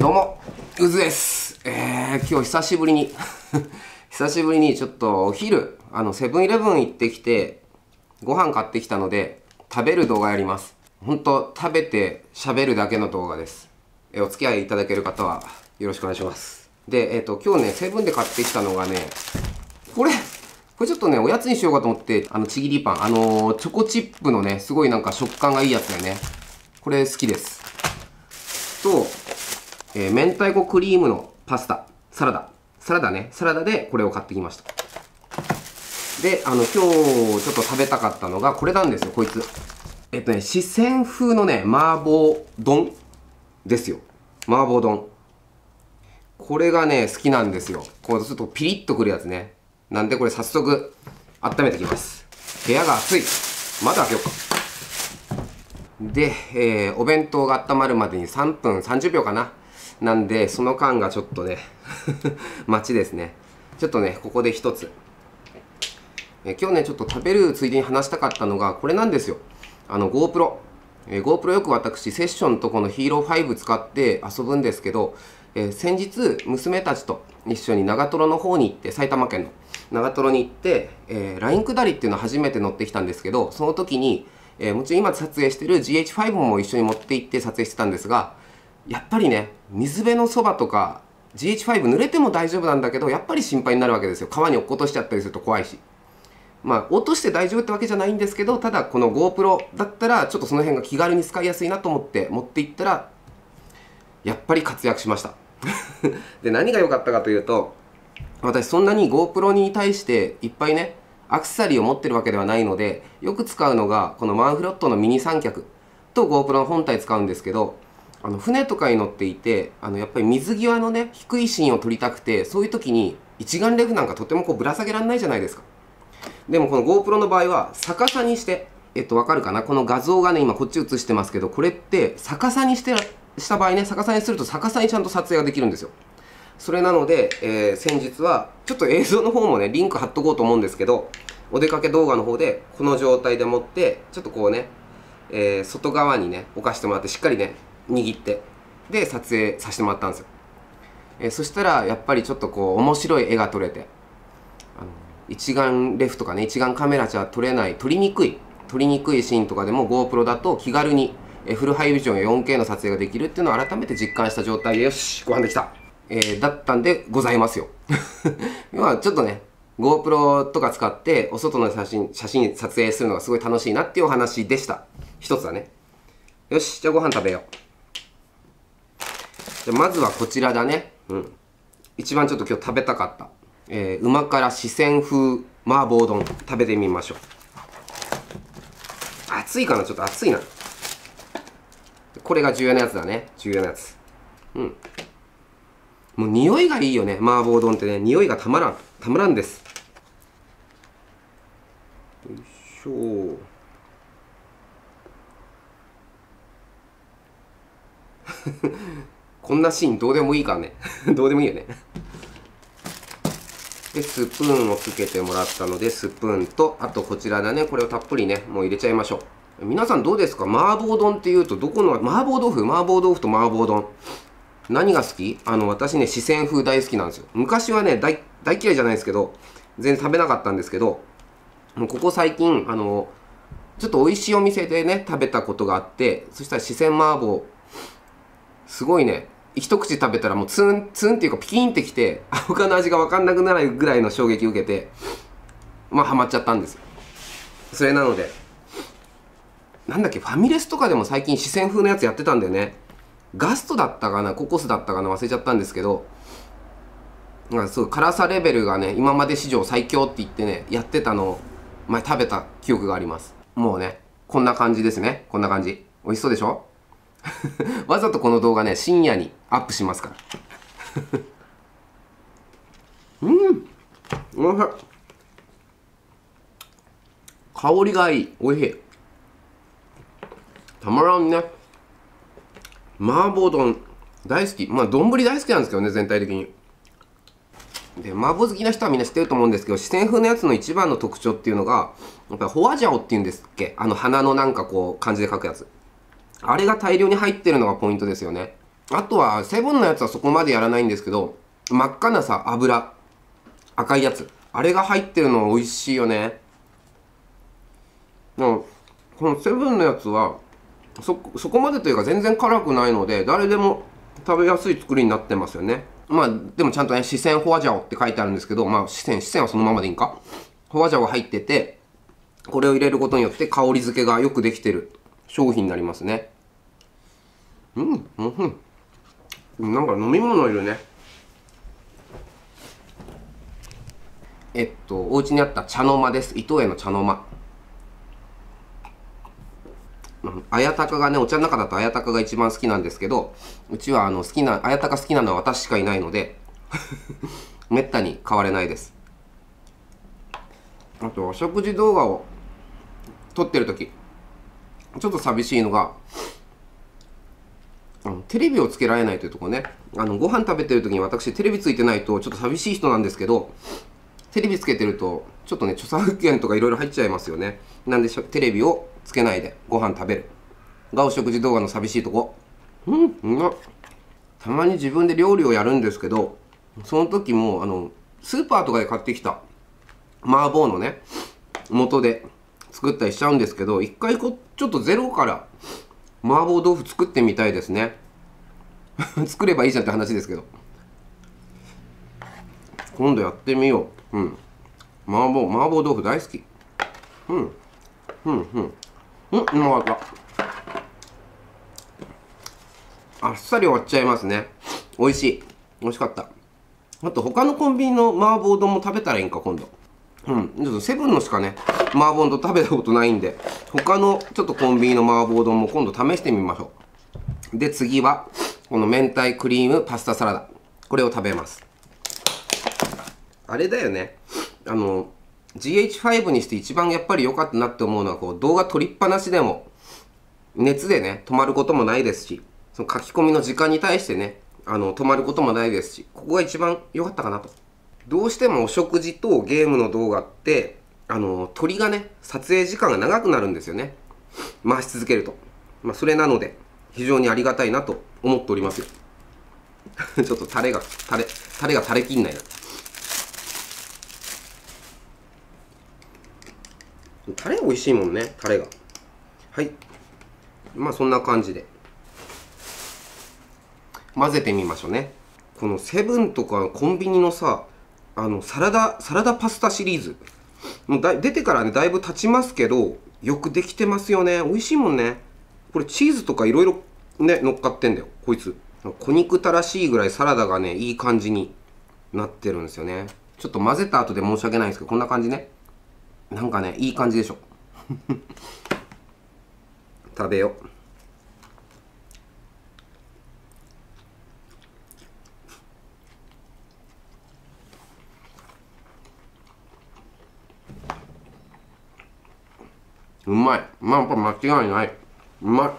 どうも、うずです。えー、今日久しぶりに、久しぶりにちょっとお昼、あの、セブンイレブン行ってきて、ご飯買ってきたので、食べる動画やります。ほんと、食べて喋るだけの動画です。えお付き合いいただける方は、よろしくお願いします。で、えっ、と、今日ね、セブンで買ってきたのがね、これ、これちょっとね、おやつにしようかと思って、あの、ちぎりパン、あのーチョコチップのね、すごいなんか食感がいいやつだよね。これ好きです。と、えー明太子クリームのパスタ、サラダ。サラダね。サラダでこれを買ってきました。で、あの、今日ちょっと食べたかったのが、これなんですよ、こいつ。えっとね、四川風のね、麻婆丼ですよ。麻婆丼。これがね、好きなんですよ。こう、ちょっとピリッとくるやつね。なんでこれ早速、温めてきます。部屋が暑い。窓開けようか。で、えーお弁当が温まるまでに3分30秒かな。なんで、その間がちょっとね、待ちですね。ちょっとね、ここで一つ。え今日ね、ちょっと食べるついでに話したかったのが、これなんですよ。あの、GoPro。え GoPro よく私、セッションとこの Hero5 使って遊ぶんですけど、え先日、娘たちと一緒に長瀞の方に行って、埼玉県の長瀞に行って、えーライン下りっていうのを初めて乗ってきたんですけど、その時に、えーもちろん今撮影してる GH5 も一緒に持って行って撮影してたんですが、やっぱりね、水辺のそばとか、GH5 濡れても大丈夫なんだけど、やっぱり心配になるわけですよ。川に落っことしちゃったりすると怖いし。まあ、落として大丈夫ってわけじゃないんですけど、ただこの GoPro だったら、ちょっとその辺が気軽に使いやすいなと思って持って行ったら、やっぱり活躍しました。で、何が良かったかというと、私そんなに GoPro に対していっぱいね、アクセサリーを持ってるわけではないので、よく使うのが、このマンフロットのミニ三脚と GoPro の本体使うんですけど、あの船とかに乗っていて、あのやっぱり水際のね、低いシーンを撮りたくて、そういう時に一眼レフなんかとてもこうぶら下げられないじゃないですか。でもこの GoPro の場合は逆さにして、えっと、わかるかな？この画像がね、今こっち映してますけど、これって逆さにして、した場合ね、逆さにすると逆さにちゃんと撮影ができるんですよ。それなので、えー先日は、ちょっと映像の方もね、リンク貼っとこうと思うんですけど、お出かけ動画の方で、この状態で持って、ちょっとこうね、えー外側にね、置かしてもらって、しっかりね、握って、で、撮影させてもらったんですよ。えーそしたら、やっぱりちょっとこう、面白い絵が撮れて、あの一眼レフとかね、一眼カメラじゃ撮れない、撮りにくい、撮りにくいシーンとかでも GoPro だと気軽に、フルハイビジョンや 4K の撮影ができるっていうのを改めて実感した状態で、よし、ご飯できた。えーだったんでございますよ。まあちょっとね、GoPro とか使ってお外の写真、写真撮影するのがすごい楽しいなっていうお話でした。一つだね。よし、じゃあご飯食べよう。じゃまずはこちらだね。うん。一番ちょっと今日食べたかった。えー、旨辛四川風麻婆丼食べてみましょう。熱いかな？ちょっと熱いな。これが重要なやつだね。重要なやつ。うん。もう匂いがいいよね。麻婆丼ってね。匂いがたまらん。たまらんです。よいしょ。こんなシーンどうでもいいからね。どうでもいいよね。で、スプーンをつけてもらったので、スプーンと、あとこちらだね。これをたっぷりね、もう入れちゃいましょう。皆さんどうですか？麻婆丼っていうと、どこの、麻婆豆腐？麻婆豆腐と麻婆丼。何が好き？あの、私ね、四川風大好きなんですよ。昔はね、大、大嫌いじゃないですけど、全然食べなかったんですけど、もうここ最近、あの、ちょっと美味しいお店でね、食べたことがあって、そしたら四川麻婆、すごいね、一口食べたらもうツン、ツンっていうかピキンってきて、他の味が分かんなくなるぐらいの衝撃を受けて、まあハマっちゃったんです。それなので、なんだっけ、ファミレスとかでも最近四川風のやつやってたんだよね。ガストだったかな、ココスだったかな、忘れちゃったんですけど、なんかそう辛さレベルがね、今まで史上最強って言ってね、やってたのを前食べた記憶があります。もうね、こんな感じですね。こんな感じ。美味しそうでしょ？わざとこの動画ね、深夜にアップしますから。うん。おいしい。香りがいい。おいしい。たまらんね。麻婆丼大好き。まあ、丼大好きなんですけどね、全体的に。で、麻婆好きな人はみんな知ってると思うんですけど、四川風のやつの一番の特徴っていうのが、やっぱりホワジャオっていうんですっけ？あの花のなんかこう、漢字で書くやつ。あれが大量に入ってるのがポイントですよね。あとはセブンのやつはそこまでやらないんですけど真っ赤なさ油赤いやつ。あれが入ってるのは美味しいよね。このセブンのやつはそそこまでというか全然辛くないので誰でも食べやすい作りになってますよね。まあでもちゃんとね四川ホアジャオって書いてあるんですけどまあ四川四川はそのままでいいんか。ホアジャオ入っててこれを入れることによって香り付けがよくできてる商品になりますね。うんうん。なんか飲み物いるね。えっとお家にあった茶の間です。伊藤園の茶の間。綾鷹がねお茶の中だと綾鷹が一番好きなんですけどうちはあの好きな綾鷹好きなのは私しかいないので めったに買われないです。あとお食事動画を撮ってる時ちょっと寂しいのがあのテレビをつけられないというところねあのご飯食べてる時に私テレビついてないとちょっと寂しい人なんですけどテレビつけてるとちょっとね著作権とかいろいろ入っちゃいますよね。なんでテレビをつけないでご飯食べる。がお食事動画の寂しいとこ。うんうまたまに自分で料理をやるんですけどその時もあのスーパーとかで買ってきた麻婆のね元で作ったりしちゃうんですけど一回こちょっとゼロから麻婆豆腐作ってみたいですね。作ればいいじゃんって話ですけど。今度やってみよう。うん。麻婆麻婆豆腐大好き。うん。うんうん。うんうまかった。あっさり終わっちゃいますね。美味しい。美味しかった。あと他のコンビニの麻婆丼も食べたらいいんか今度。うん。ちょっとセブンのしかね麻婆丼食べたことないんで他のちょっとコンビニの麻婆丼も今度試してみましょう。で次はこの明太クリームパスタサラダ。これを食べます。あれだよね。あの GH5 にして一番やっぱり良かったなって思うのはこう動画撮りっぱなしでも熱でね止まることもないですしその書き込みの時間に対してねあの止まることもないですしここが一番良かったかなと。どうしてもお食事とゲームの動画ってあの鳥がね撮影時間が長くなるんですよね。回し続けると。まあそれなので非常にありがたいなと思っておりますよ。ちょっとタレがタレタレが垂れきんないな。タレ美味しいもんねタレが。はい。まあそんな感じで。混ぜてみましょうね。このセブンとかコンビニのさあのサラダサラダパスタシリーズ。もうだ出てからねだいぶ経ちますけどよくできてますよね。美味しいもんね。これチーズとかいろいろね乗っかってんだよ。こいつ。小憎たらしいぐらいサラダがねいい感じになってるんですよね。ちょっと混ぜた後で申し訳ないんですけどこんな感じね。なんかねいい感じでしょ。食べよう。まい。まあやっぱ間違いない。うまい。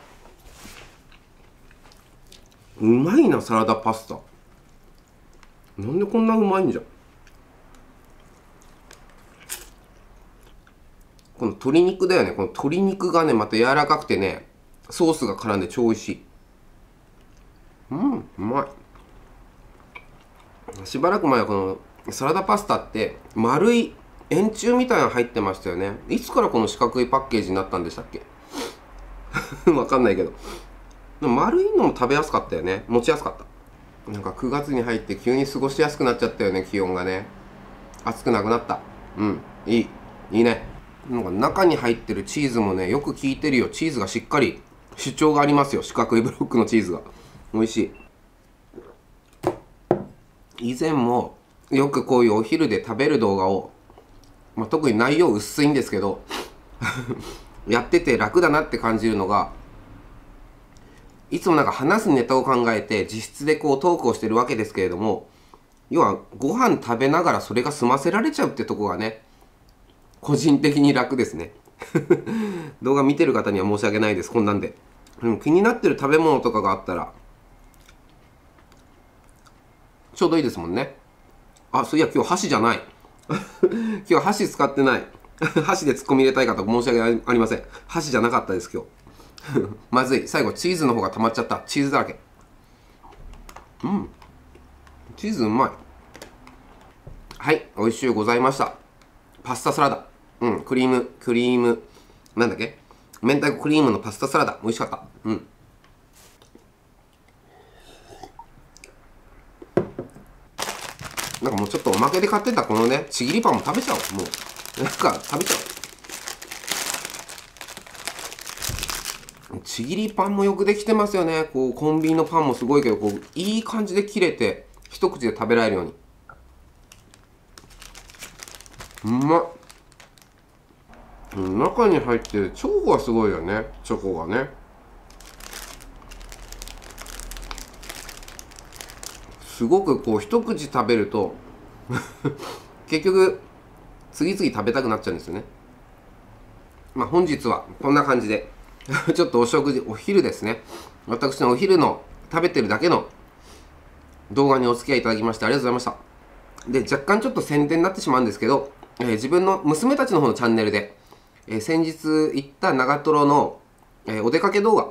うまいなサラダパスタ。なんでこんなうまいんじゃ。この鶏肉だよね。この鶏肉がねまた柔らかくてねソースが絡んで超美味しい。うんうまい。しばらく前はこのサラダパスタって丸い円柱みたいなの入ってましたよね。いつからこの四角いパッケージになったんでしたっけ？わかんないけど。丸いのも食べやすかったよね。持ちやすかった。なんか9月に入って急に過ごしやすくなっちゃったよね気温がね。暑くなくなった。うん。いい。いいね。なんか中に入ってるチーズもねよく効いてるよ。チーズがしっかり。主張がありますよ。四角いブロックのチーズが。美味しい。以前もよくこういうお昼で食べる動画をまあ、特に内容薄いんですけど やってて楽だなって感じるのがいつもなんか話すネタを考えて自室でこうトークをしてるわけですけれども要はご飯食べながらそれが済ませられちゃうってとこがね個人的に楽ですね。動画見てる方には申し訳ないですこんなんで、うん、気になってる食べ物とかがあったらちょうどいいですもんね。あそういや今日箸じゃない。今日箸使ってない。箸で突っ込み入れたい方申し訳ありません。箸じゃなかったです今日。まずい。最後チーズの方が溜まっちゃった。チーズだらけ。うん。チーズうまい。はい。美味しゅうございました。パスタサラダ。うん。クリームクリーム。なんだっけ？明太子クリームのパスタサラダ。美味しかった。うん。なんかもうちょっとおまけで買ってたこのねちぎりパンも食べちゃおう。もう。なんか食べちゃおう。ちぎりパンもよくできてますよね。こうコンビニのパンもすごいけどこういい感じで切れて一口で食べられるように。うまっ。中に入ってるチョコがすごいよね。チョコがね。すごくこう一口食べると 結局次々食べたくなっちゃうんですよね。まあ本日はこんな感じで ちょっとお食事お昼ですね。私のお昼の食べてるだけの動画にお付き合いいただきましてありがとうございました。で若干ちょっと宣伝になってしまうんですけど、えー、自分の娘たちの方のチャンネルで、えー、先日行った長瀞の、えー、お出かけ動画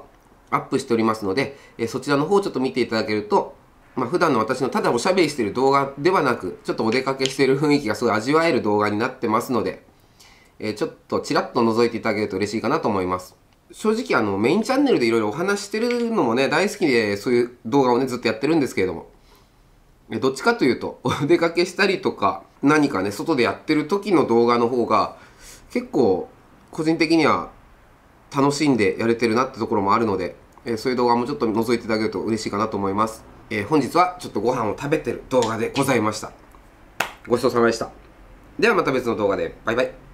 アップしておりますので、えそちらの方をちょっと見ていただけるとまあ、普段の私のただおしゃべりしてる動画ではなく、ちょっとお出かけしてる雰囲気がすごい味わえる動画になってますので、えー、ちょっとちらっと覗いていただけると嬉しいかなと思います。正直あのメインチャンネルでいろいろお話してるのもね、大好きでそういう動画をね、ずっとやってるんですけれども、どっちかというと、お出かけしたりとか、何かね、外でやってる時の動画の方が、結構、個人的には楽しんでやれてるなってところもあるので、え、そういう動画もちょっと覗いていただけると嬉しいかなと思います。えー、本日はちょっとご飯を食べてる動画でございました。ごちそうさまでした。ではまた別の動画で。バイバイ。